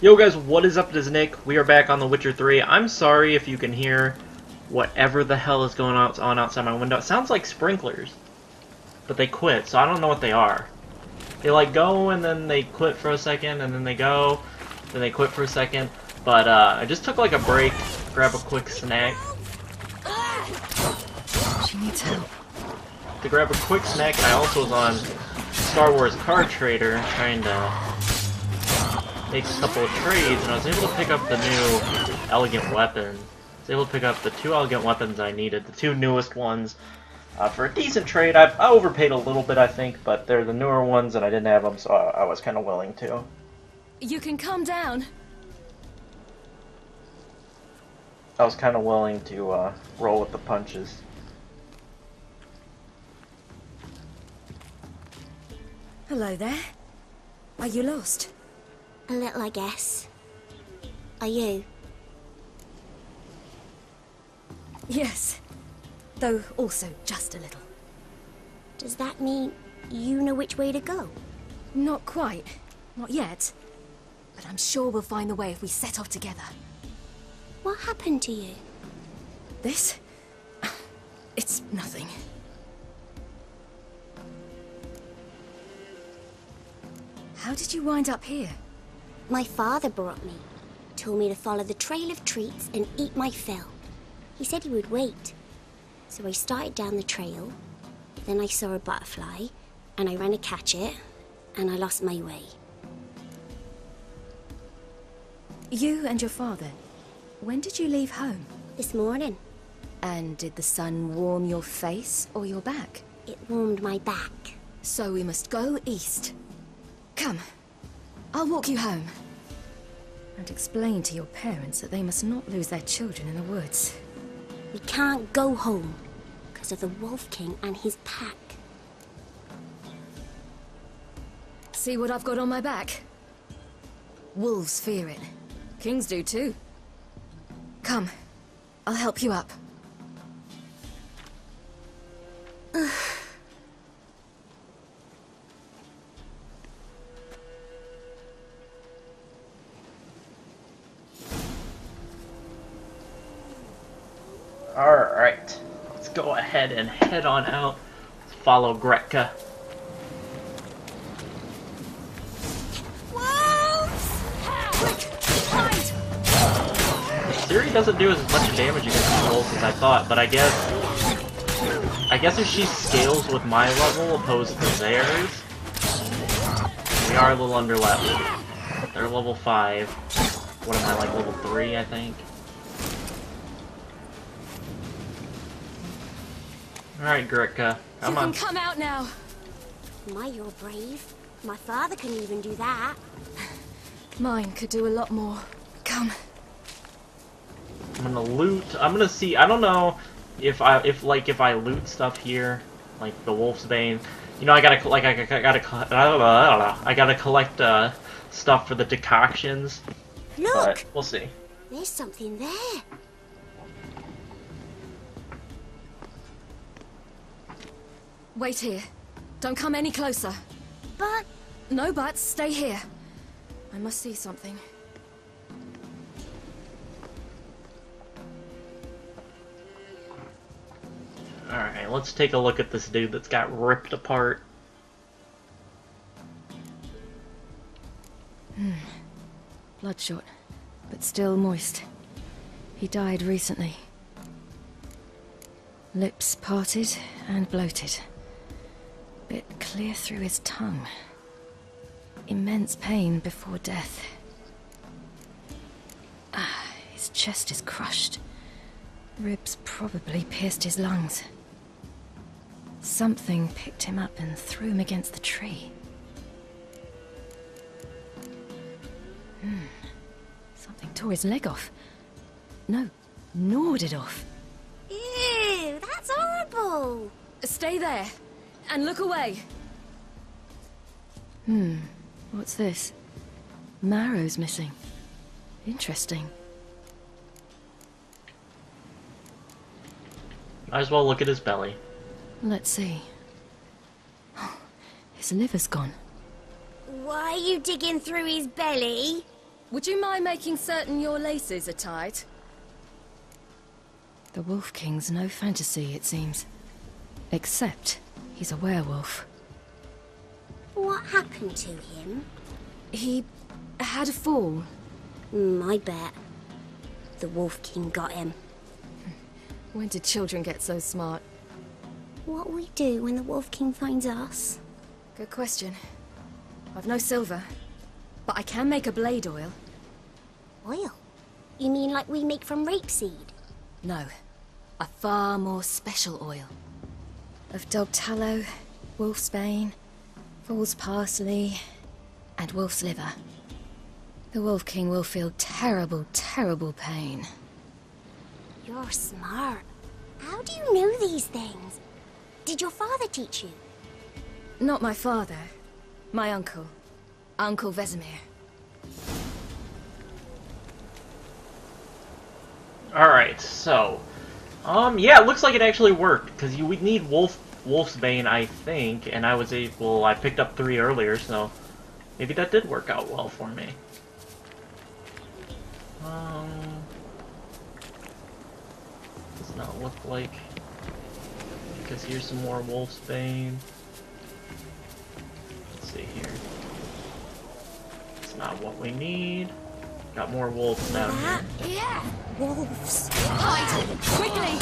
Yo guys, what is up? It is Nick. We are back on The Witcher 3. I'm sorry if you can hear whatever the hell is going on outside my window. It sounds like sprinklers, but they quit, so I don't know what they are. They like go and then they quit for a second, and then they go, then they quit for a second. But uh, I just took like a break, grab a quick snack. She needs help. To grab a quick snack, and I also was on Star Wars Card Trader trying to a couple of trades, and I was able to pick up the new elegant weapon. I was able to pick up the two elegant weapons I needed, the two newest ones, uh, for a decent trade. I, I, overpaid a little bit, I think, but they're the newer ones, and I didn't have them, so I, I was kind of willing to. You can come down. I was kind of willing to uh, roll with the punches. Hello there. Are you lost? A little, I guess. Are you? Yes. Though also just a little. Does that mean you know which way to go? Not quite. Not yet. But I'm sure we'll find the way if we set off together. What happened to you? This? It's nothing. How did you wind up here? My father brought me. Told me to follow the trail of treats and eat my fill. He said he would wait. So I started down the trail. Then I saw a butterfly, and I ran to catch it, and I lost my way. You and your father, when did you leave home? This morning. And did the sun warm your face or your back? It warmed my back. So we must go east. Come, I'll walk you home. And explain to your parents that they must not lose their children in the woods. We can't go home because of the Wolf King and his pack. See what I've got on my back? Wolves fear it. Kings do too. Come, I'll help you up. Follow Gretka. Ciri doesn't do as much damage against wolves as I thought, but I guess... I guess if she scales with my level opposed to theirs, we are a little under level. They're level 5. What am I, like level 3, I think? Alright, Gretka. Come you on. can come out now. My, you're brave. My father couldn't even do that. Mine could do a lot more. Come. I'm gonna loot. I'm gonna see. I don't know if I if like if I loot stuff here, like the Wolf's Bane. You know, I gotta like I, I gotta I don't know, I don't know. I gotta collect uh, stuff for the decoctions. Look! But we'll see. There's something there. Wait here. Don't come any closer. But No buts. Stay here. I must see something. Alright, let's take a look at this dude that's got ripped apart. Hmm. Bloodshot, but still moist. He died recently. Lips parted and bloated. Bit clear through his tongue. Immense pain before death. Ah, his chest is crushed. Ribs probably pierced his lungs. Something picked him up and threw him against the tree. Something tore his leg off. No, gnawed it off. ew, that's horrible. Stay there and look away. Hmm, what's this? Marrow's missing. Interesting. Might as well look at his belly. Let's see. His liver's gone. Why are you digging through his belly? Would you mind making certain your laces are tied? The Wolf King's no fantasy, it seems. Except he's a werewolf. What happened to him? He had a fall. Mm, I bet. The Wolf King got him. When did children get so smart? What will we do when the Wolf King finds us? Good question. I've no silver, but I can make a blade oil. Oil? You mean like we make from rapeseed? No, a far more special oil. Of dog tallow, wolf's bane, fool's parsley, and wolf's liver. The Wolf King will feel terrible, terrible pain. You're smart. How do you know these things? Did your father teach you? Not my father. My uncle. Uncle Vesemir. Alright, so... Um, yeah, it looks like it actually worked, because you would need Wolf Wolf's Bane, I think, and I was able... I picked up three earlier, so... Maybe that did work out well for me. Um... Does not look like... Because here's some more Wolf's Bane. Let's see here. It's not what we need. Got more wolves down here. yeah. Wolves. Hide! Quickly!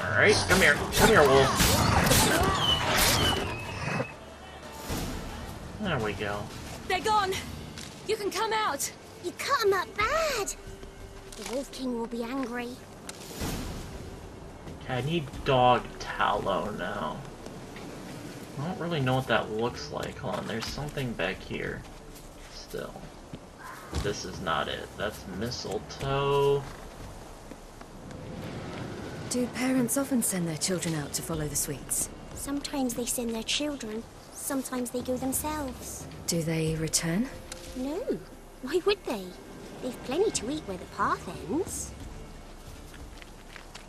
Alright, come here. Come here, wolf. There we go. They're gone! You can come out! You cut them up bad. The Wolf King will be angry. Okay, I need dog tallow now. I don't really know what that looks like. Hold on, there's something back here. Still. This is not it. That's mistletoe. Do parents often send their children out to follow the sweets? Sometimes they send their children. Sometimes they go themselves. Do they return? No. Why would they? They've plenty to eat where the path ends.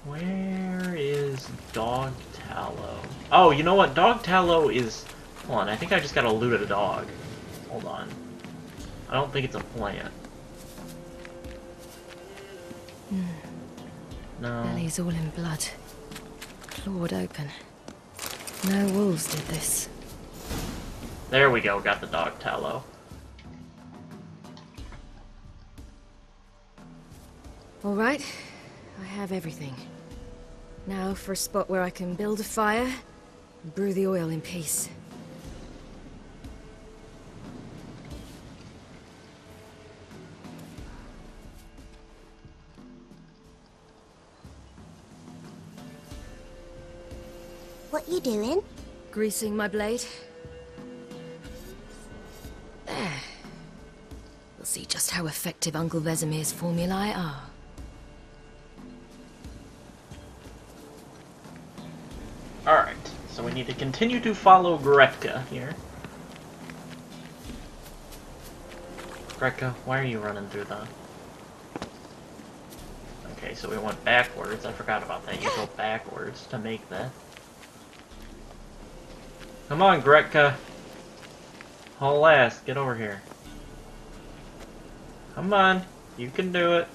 Where is dog tallow? Oh, you know what? Dog tallow is... Hold on, I think I just gotta loot a dog. Hold on. I don't think it's a plant. Hmm. No. Belly's all in blood. Clawed open. No wolves did this. There we go, got the dog tallow. All right, I have everything. Now for a spot where I can build a fire and brew the oil in peace. What you doing? Greasing my blade. There. We'll see just how effective Uncle Vesemir's formulae are. Alright, so we need to continue to follow Gretka here. Gretka, why are you running through the... Okay, so we went backwards. I forgot about that. You go backwards to make that. Come on, Gretka. Haul ass, get over here. Come on, you can do it.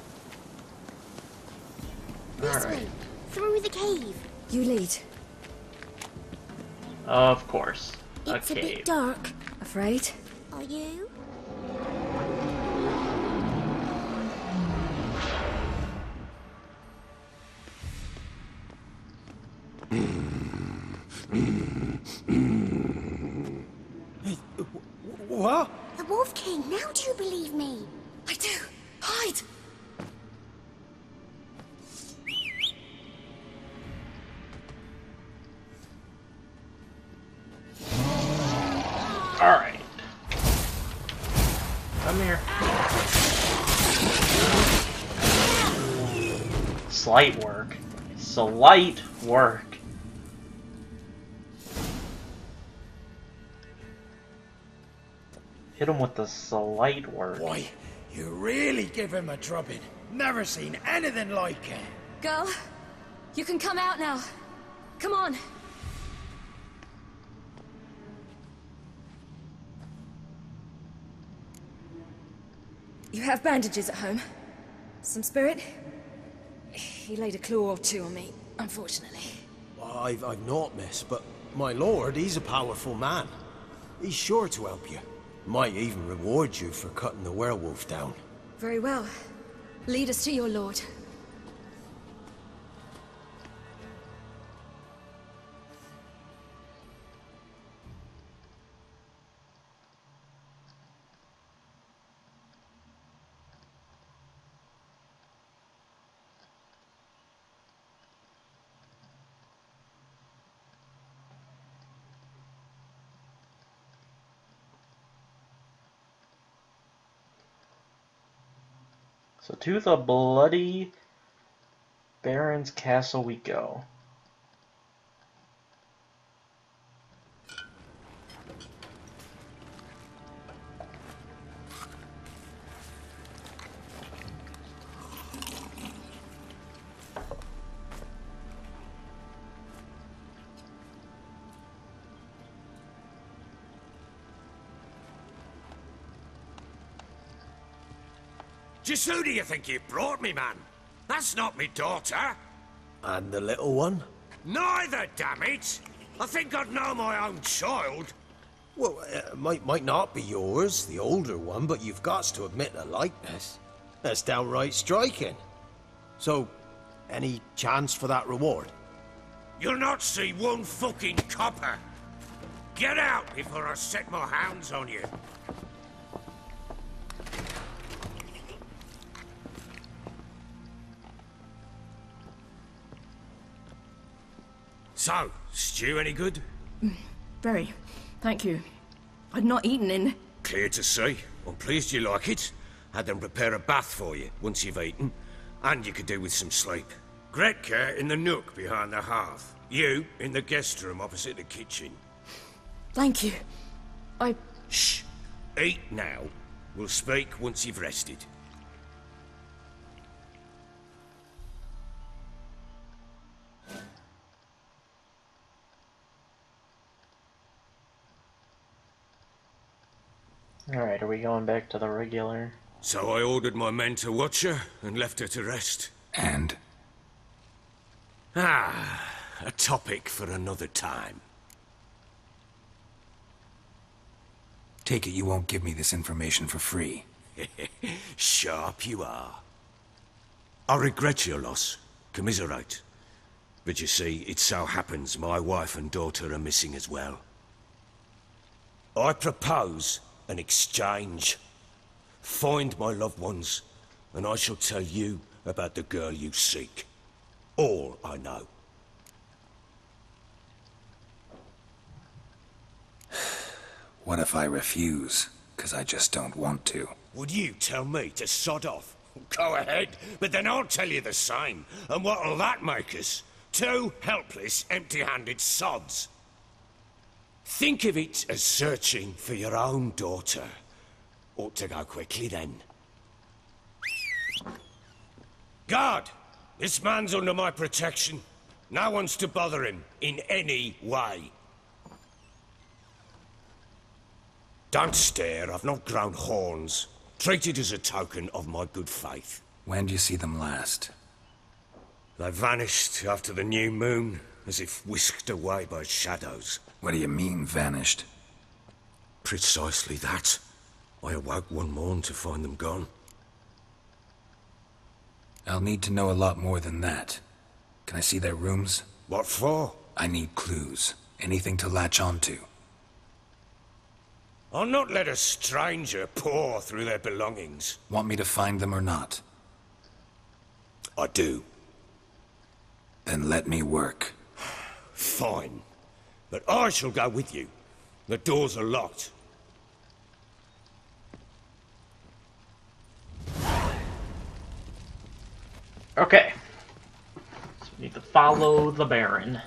This Alright. way. Through the cave. You lead. Of course. It's a cave. bit dark. Afraid? Are you? Wolf King. Now do you believe me? I do! Hide! Alright. Come here. Slight work. Slight work. Hit him with the slight word. Boy, you really give him a drubbing. Never seen anything like it. Girl, you can come out now. Come on. You have bandages at home? Some spirit? He laid a claw or two on me, unfortunately. I've, I've not, miss, but my lord, he's a powerful man. He's sure to help you. Might even reward you for cutting the werewolf down. Very well. Lead us to your lord. So to the bloody Baron's castle we go. Just who do you think you've brought me, man? That's not me daughter. And the little one? Neither, damn it! I think I'd know my own child. Well, it might, might not be yours, the older one, but you've got to admit the likeness. That's downright striking. So, any chance for that reward? You'll not see one fucking copper. Get out before I set my hands on you. So, stew any good? Very. Thank you. I'd not eaten in. Clear to see. I'm pleased you like it. Had them prepare a bath for you once you've eaten. And you could do with some sleep. Gretka in the nook behind the hearth. You in the guest room opposite the kitchen. Thank you. I. Shh. Eat now. We'll speak once you've rested. Alright, are we going back to the regular? So I ordered my men to watch her and left her to rest. And? Ah, a topic for another time. Take it you won't give me this information for free. Sharp you are. I regret your loss. Commiserate. But you see, it so happens my wife and daughter are missing as well. I propose an exchange. Find my loved ones, and I shall tell you about the girl you seek. All I know. What if I refuse? Because I just don't want to. Would you tell me to sod off? Go ahead, but then I'll tell you the same. And what'll that make us? Two helpless, empty-handed sods. Think of it as searching for your own daughter. Ought to go quickly then. Guard! This man's under my protection. No one's to bother him in any way. Don't stare, I've not grown horns. Treat it as a token of my good faith. When do you see them last? They vanished after the new moon, as if whisked away by shadows. What do you mean, vanished? Precisely that. I awoke one morn to find them gone. I'll need to know a lot more than that. Can I see their rooms? What for? I need clues. Anything to latch onto. I'll not let a stranger pour through their belongings. Want me to find them or not? I do. Then let me work. Fine. But I shall go with you. The doors are locked. Okay. So we need to follow the Baron.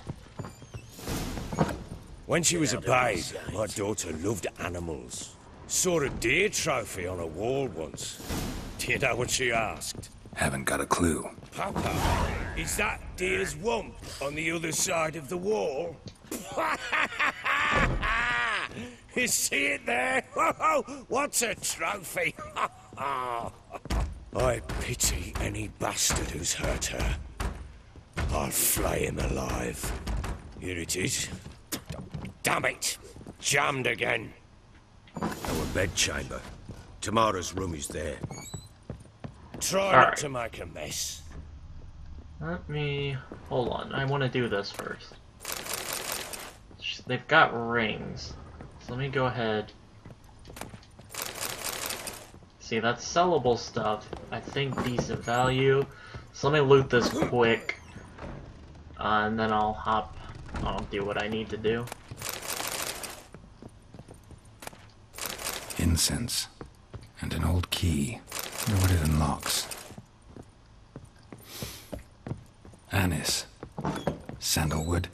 When she was a babe, my daughter loved animals. Saw a deer trophy on a wall once. Do you know what she asked? Haven't got a clue. Papa, is that deer's wump on the other side of the wall? you see it there? Whoa, what's a trophy? I pity any bastard who's hurt her. I'll flay him alive. Here it is. Damn it! Jammed again. Our bedchamber. Tamara's room is there. Try not Alright. to make a mess. Let me... Hold on, I want to do this first. They've got rings. So let me go ahead. See, that's sellable stuff. I think decent value. So let me loot this quick. Uh, and then I'll hop... I'll do what I need to do. Incense. And an old key. Wonder what it unlocks. Anise. Sandalwood.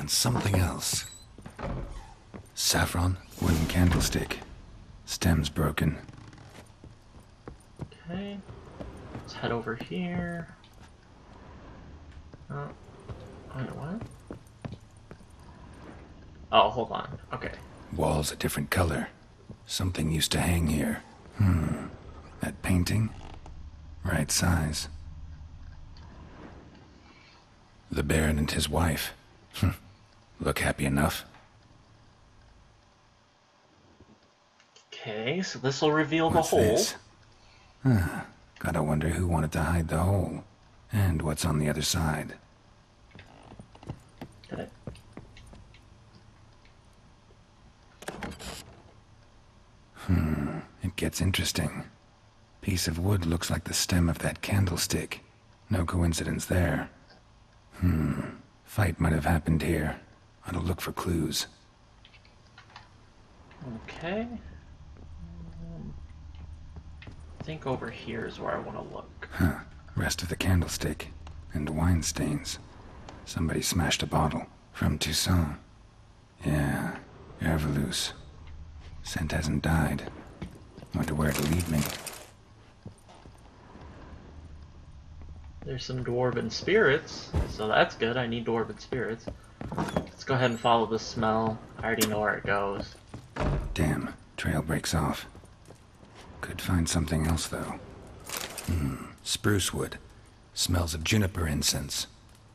And something else. Saffron. Wooden candlestick. Stem's broken. Okay. Let's head over here. Oh. Wait, what? Oh, hold on. Okay. Walls a different color. Something used to hang here. Hmm. That painting? Right size. The Baron and his wife. Hmm. Look happy enough. Okay, so this will reveal the hole. this? Huh. Gotta wonder who wanted to hide the hole. And what's on the other side. Okay. It gets interesting. Piece of wood looks like the stem of that candlestick. No coincidence there. Hmm. Fight might have happened here. Ought to look for clues. Okay. Um, I think over here is where I want to look. Huh. Rest of the candlestick. And wine stains. Somebody smashed a bottle. From Toussaint. Yeah. Erveluce. Scent hasn't died. Wonder where it'll lead me. There's some dwarven spirits, so that's good. I need dwarven spirits. Let's go ahead and follow the smell. I already know where it goes. Damn. Trail breaks off. Could find something else, though. Hmm. Spruce wood. Smells of juniper incense.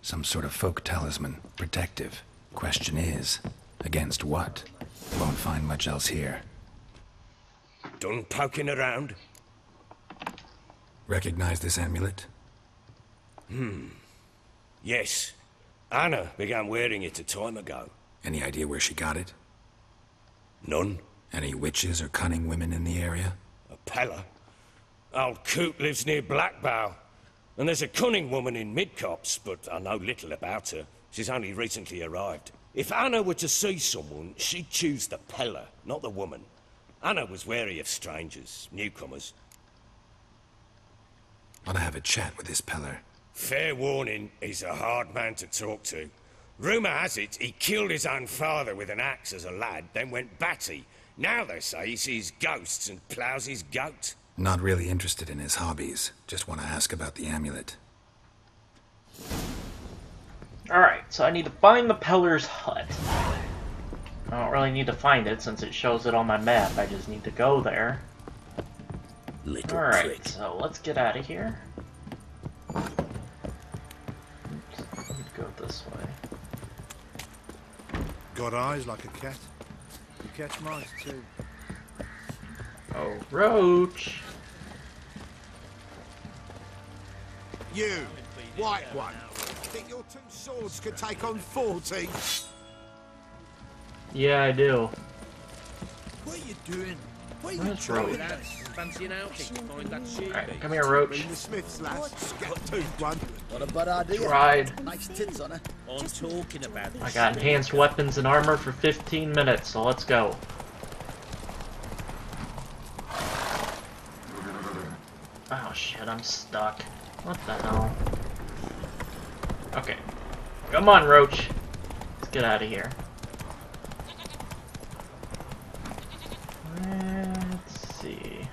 Some sort of folk talisman. Protective. Question is, against what? Won't find much else here. Done poking around? Recognize this amulet? Hmm. Yes. Anna began wearing it a time ago. Any idea where she got it? None. Any witches or cunning women in the area? A Peller. Old Coot lives near Blackbough. And there's a cunning woman in Midcopse, but I know little about her. She's only recently arrived. If Anna were to see someone, she'd choose the Peller, not the woman. Anna was wary of strangers, newcomers. To have a chat with this Peller. Fair warning, he's a hard man to talk to. Rumour has it he killed his own father with an axe as a lad, then went batty. Now they say he sees ghosts and ploughs his goat. Not really interested in his hobbies. Just want to ask about the amulet. Alright, so I need to find the Peller's hut. I don't really need to find it since it shows it on my map. I just need to go there. Little Alright, so let's get out of here. Oops, let me go this way. Got eyes like a cat. You catch mice too. Oh, Roach! You, white one. Think your two swords could take on forty? Yeah, I do. What are you doing? What are you Where's doing? Roach? Fancy an outing to find that sheep. Alright, come here, Roach. Been the Smiths last scat-toothed one. Not a bad idea. Tried. Nice tits on her. I'm talking about the I got enhanced weapons and armor for 15 minutes, so let's go. Oh shit, I'm stuck. What the hell? Okay. Come on, Roach. Let's get out of here. Let's see.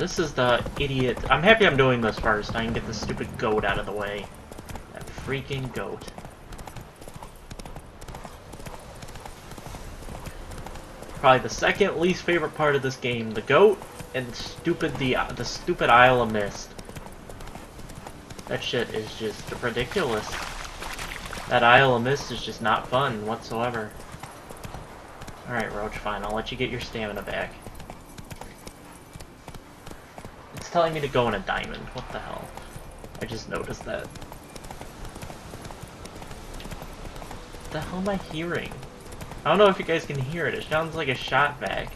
This is the idiot. I'm happy I'm doing this first. I can get this stupid goat out of the way. That freaking goat. Probably the second least favorite part of this game. The goat and stupid the uh, the stupid Isle of Mist. That shit is just ridiculous. That Isle of Mist is just not fun whatsoever. Alright, Roach, fine. I'll let you get your stamina back. It's telling me to go in a diamond. What the hell? I just noticed that. What the hell am I hearing? I don't know if you guys can hear it. It sounds like a shot vac.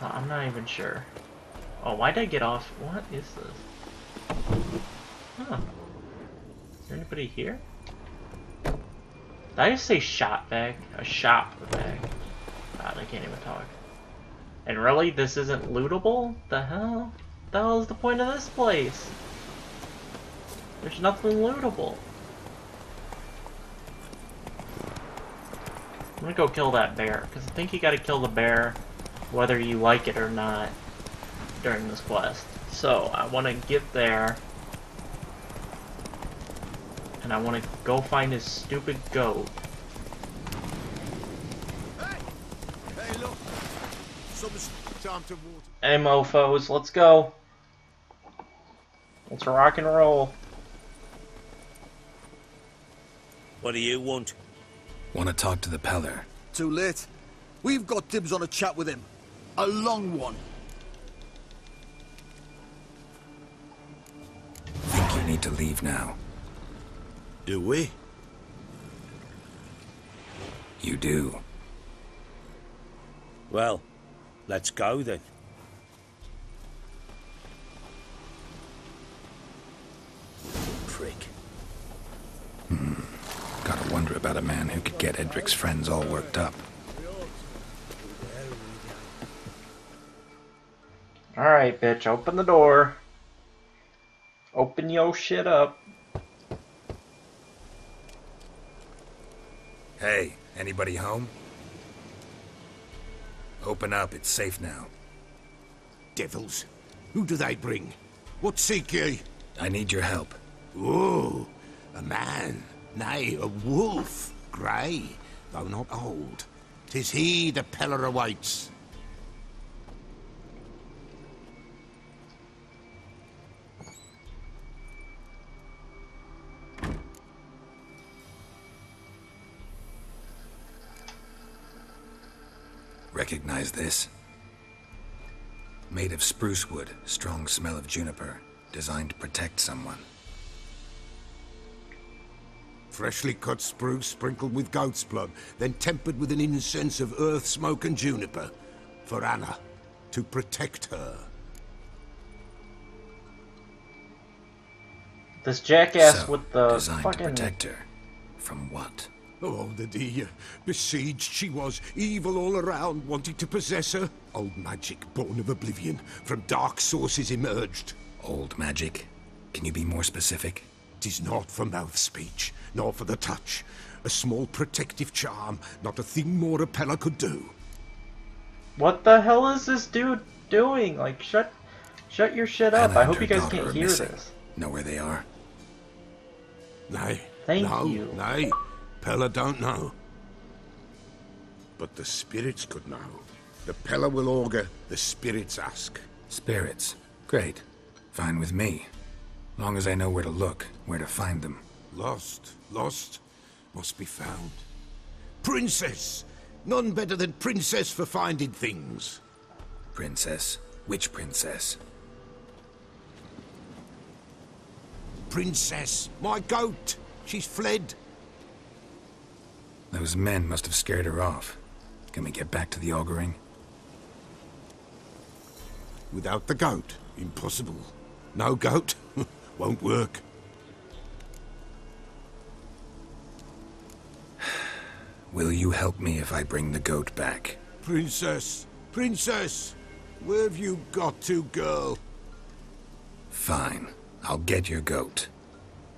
So I'm not even sure. Oh, why did I get off? What is this? Huh. Is there anybody here? Did I just say shot vac? A shop vac. God, I can't even talk. And really, this isn't lootable? The hell? The hell is the point of this place? There's nothing lootable. I'm gonna go kill that bear, because I think you gotta kill the bear whether you like it or not during this quest. So, I want to get there, and I want to go find his stupid goat. Hey, look. Someone's time to water. Hey mofos, let's go. Let's rock and roll. What do you want? Want to talk to the Peller? Too late. We've got dibs on a chat with him. A long one. Think you need to leave now. Do we? You do. Well, let's go then. Prick. Hmm. Gotta wonder about a man who could get Edric's friends all worked up. Alright, bitch, open the door. Open your shit up. Hey, anybody home? Open up, it's safe now. Devils. Who do they bring? What seek ye? I need your help. Oh, a man. Nay, a wolf. Grey, though not old. Tis he the Peller awaits. Recognize this? Made of spruce wood, strong smell of juniper, designed to protect someone. Freshly cut spruce sprinkled with goat's blood, then tempered with an incense of earth, smoke, and juniper. For Anna, to protect her. This jackass so, with the designed fucking to protect her. From what? Oh, the dear. Besieged she was, evil all around, wanting to possess her. Old magic, born of oblivion, from dark sources emerged. Old magic? Can you be more specific? Tis not for mouth speech, nor for the touch. A small protective charm, not a thing more a Peller could do. What the hell is this dude doing? Like, shut, shut your shit up. Anna I hope you guys can't hear missing. this. Know where they are? Nay. Thank no, you. Nay. Peller don't know. But the spirits could know. The Peller will augur, the spirits ask. Spirits. Great. Fine with me. Long as I know where to look, where to find them. Lost, lost, must be found. Princess! None better than Princess for finding things. Princess? Which princess? Princess, my goat! She's fled. Those men must have scared her off. Can we get back to the auguring? Without the goat, impossible. No goat, won't work. Will you help me if I bring the goat back? Princess, princess! Where have you got to, girl? Fine. I'll get your goat.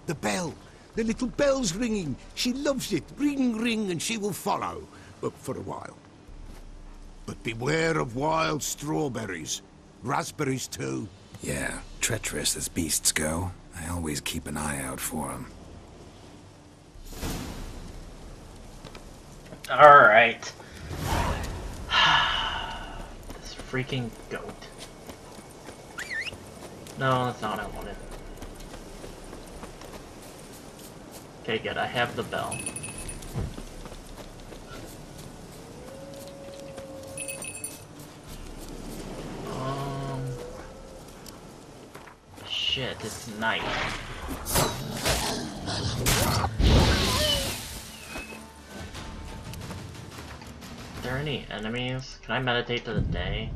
The bell. The little bell's ringing. She loves it. Ring, ring, and she will follow. But for a while. But beware of wild strawberries. Raspberries, too. Yeah, treacherous as beasts go. I always keep an eye out for them. Alright. This freaking goat. No, that's not what I wanted. Okay, good. I have the bell. Um. Shit, it's night. There any enemies? Can I meditate to the day?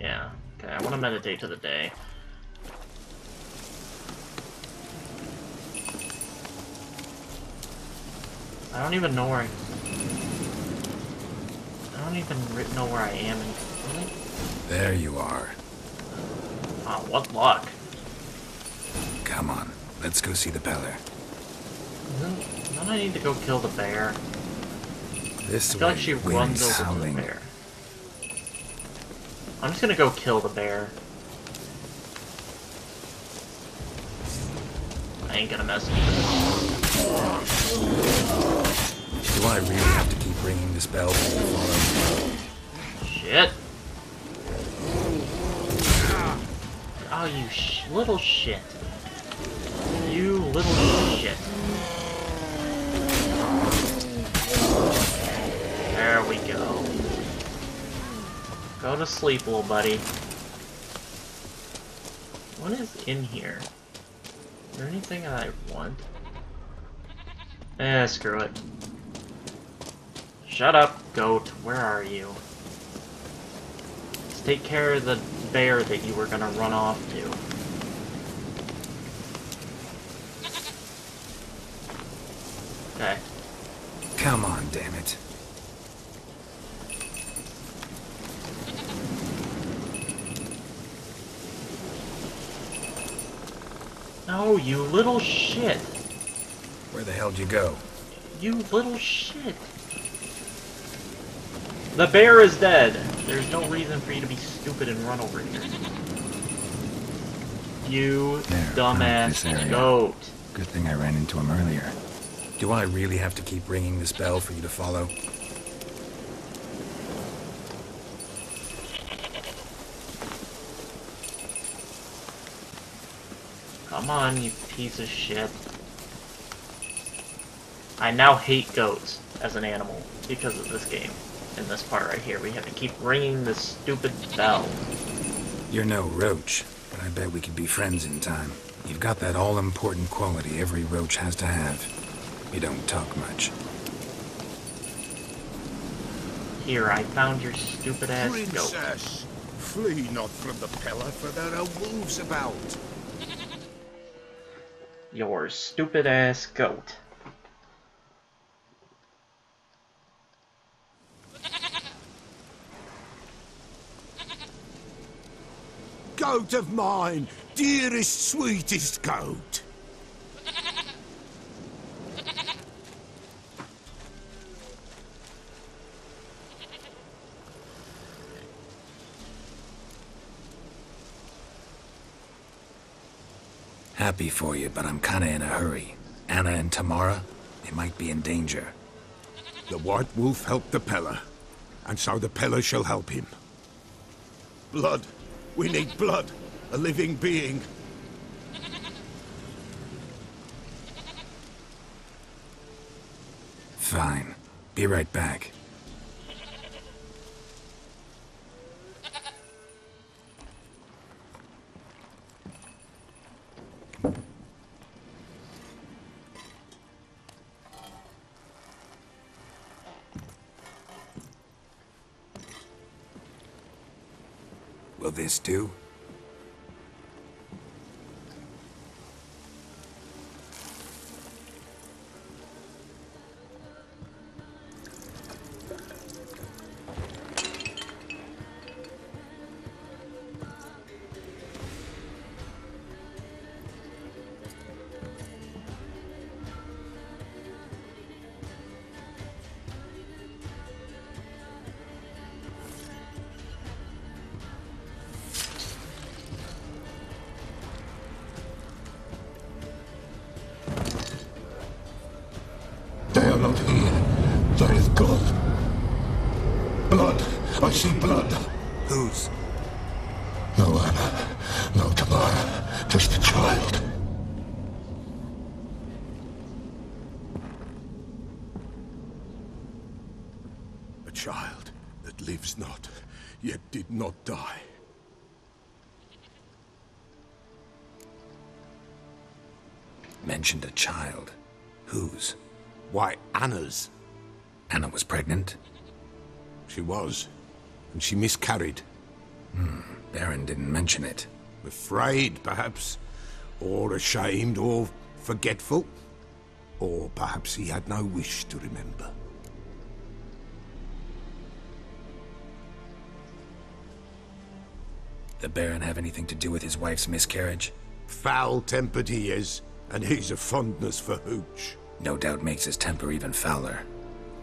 Yeah. Okay, I want to meditate to the day. I don't even know where I... I don't even know where I am in... Really? There you are. Oh, what luck. Come on, let's go see the Peller. Don't I need to go kill the bear? This I feel way, like she runs over to the howling. bear. I'm just gonna go kill the bear. I ain't gonna mess with Do I really have to keep ringing this bell. Shit. Oh, you sh little shit. You little shit. There we go. Go to sleep, little buddy. What is in here? Is there anything I want? Eh, screw it. Shut up, goat. Where are you? Let's take care of the bear that you were gonna run off to. Okay. Come on, damn it. No, you little shit. Where the hell'd you go? You little shit. The bear is dead. There's no reason for you to be stupid and run over here. You There, dumbass goat. Good thing I ran into him earlier. Do I really have to keep ringing this bell for you to follow? Come on, you piece of shit. I now hate goats as an animal because of this game. In this part right here, we have to keep ringing this stupid bell. You're no roach, but I bet we could be friends in time. You've got that all-important quality every roach has to have. You don't talk much. Here, I found your stupid ass goat. Princess, flee not from the Peller, for there are wolves about. Your stupid ass goat. Goat of mine, dearest, sweetest goat. Happy for you, but I'm kinda in a hurry. Anna and Tamara, they might be in danger. The White Wolf helped the Peller, and so the Peller shall help him. Blood. We need blood. A living being. Fine. Be right back. This do? Child that lives not, yet did not die. Mentioned a child. Whose? Why, Anna's. Anna was pregnant? She was. And she miscarried. Hmm. Baron didn't mention it. Afraid, perhaps. Or ashamed, or forgetful. Or perhaps he had no wish to remember. The Baron have anything to do with his wife's miscarriage? Foul-tempered he is, and he's a fondness for hooch. No doubt makes his temper even fouler.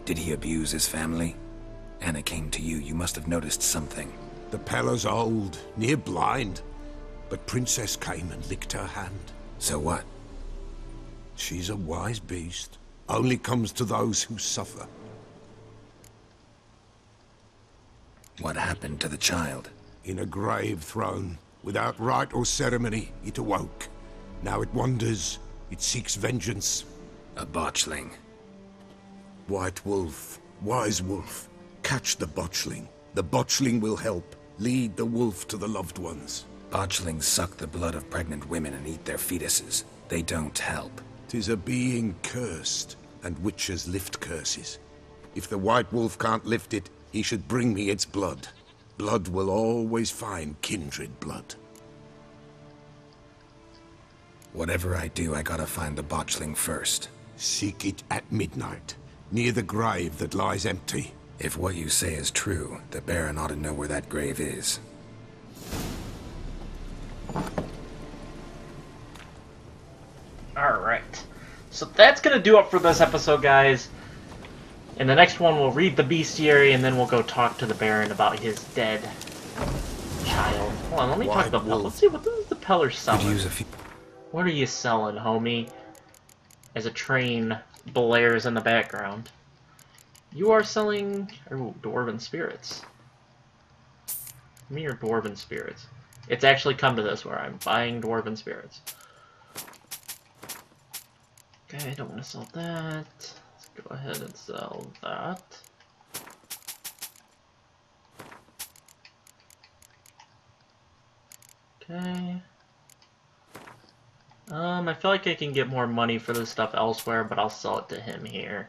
Did he abuse his family? Anna came to you, you must have noticed something. The Peller's old, near blind. But Princess came and licked her hand. So what? She's a wise beast. Only comes to those who suffer. What happened to the child? In a grave thrown. Without rite or ceremony, it awoke. Now it wanders. It seeks vengeance. A botchling. White Wolf. Wise Wolf. Catch the botchling. The botchling will help. Lead the wolf to the loved ones. Botchlings suck the blood of pregnant women and eat their fetuses. They don't help. Tis a being cursed, and witches lift curses. If the White Wolf can't lift it, he should bring me its blood. Blood will always find kindred blood. Whatever I do, I gotta find the botchling first. Seek it at midnight, near the grave that lies empty. If what you say is true, the Baron ought to know where that grave is. Alright. So that's going to do it for this episode, guys. In the next one, we'll read the bestiary, and then we'll go talk to the Baron about his dead child. Hold on, let me talk to the Peller. Let's see, what does the Peller selling? Could use a few... What are you selling, homie? As a train blares in the background. You are selling... Oh, Dwarven Spirits. Give me your Dwarven Spirits. It's actually come to this, where I'm buying Dwarven Spirits. Okay, I don't want to sell that. Go ahead and sell that. Okay. Um, I feel like I can get more money for this stuff elsewhere, but I'll sell it to him here.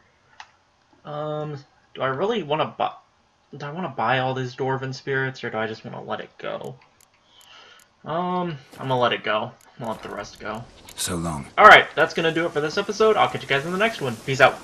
Um, do I really want to buy... Do I want to buy all these Dwarven Spirits, or do I just want to let it go? Um, I'm gonna let it go. I'll let the rest go. So long. Alright, that's gonna do it for this episode. I'll catch you guys in the next one. Peace out.